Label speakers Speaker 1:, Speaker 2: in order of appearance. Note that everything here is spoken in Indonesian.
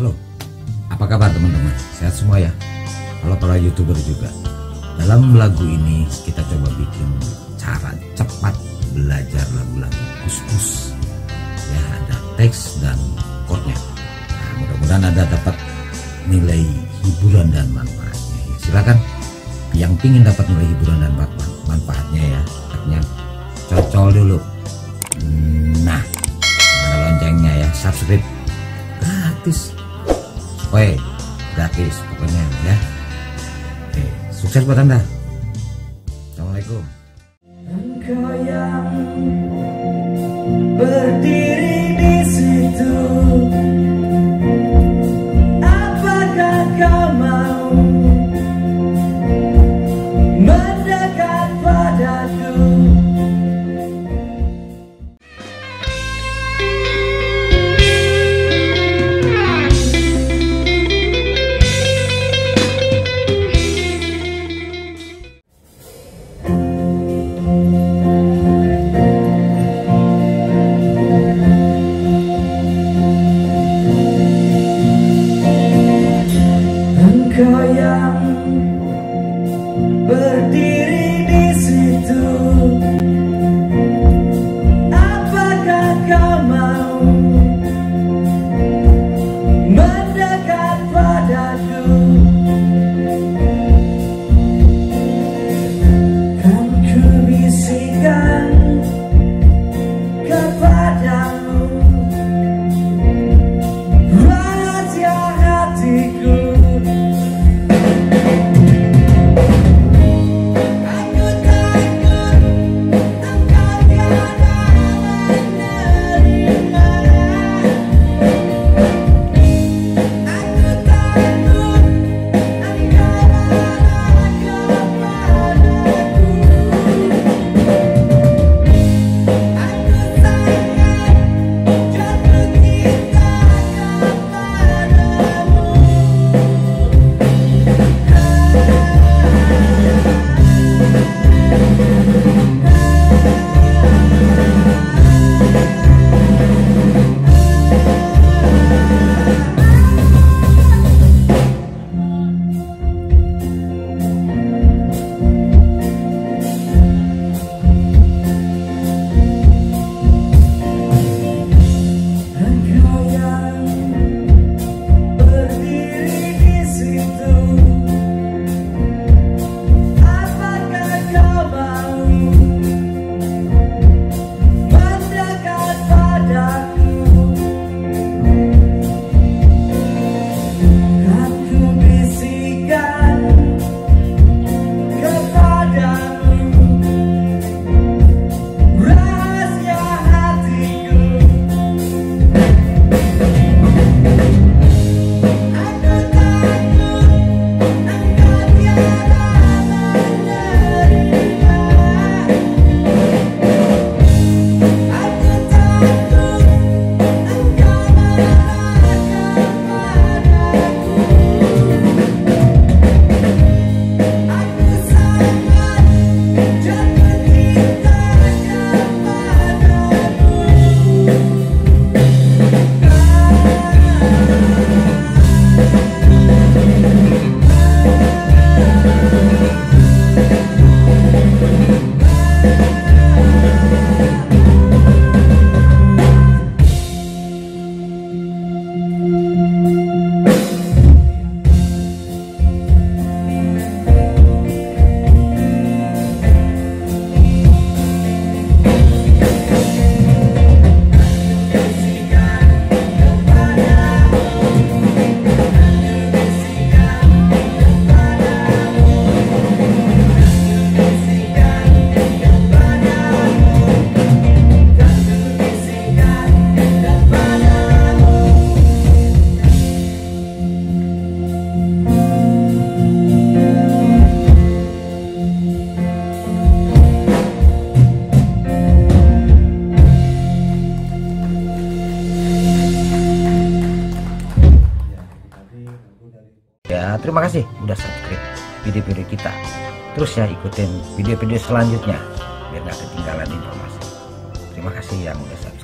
Speaker 1: Halo, apa kabar teman-teman? Sehat semua ya? Halo para youtuber juga. Dalam lagu ini kita coba bikin cara cepat belajar lagu-lagu kus-kus. Ya ada teks dan chordnya. Nah, mudah-mudahan ada dapat nilai hiburan dan manfaatnya. Ya, silakan yang ingin dapat nilai hiburan dan manfaatnya ya, artinya cocol dulu. Nah, ada loncengnya ya, subscribe gratis Woi, gratis pokoknya ya. Oke, sukses buat Anda. Assalamualaikum.
Speaker 2: Engkau yang berdiri Engkau
Speaker 1: terima kasih udah subscribe video-video kita. Terus ya ikutin video-video selanjutnya biar nggak ketinggalan informasi. Terima kasih yang udah subscribe.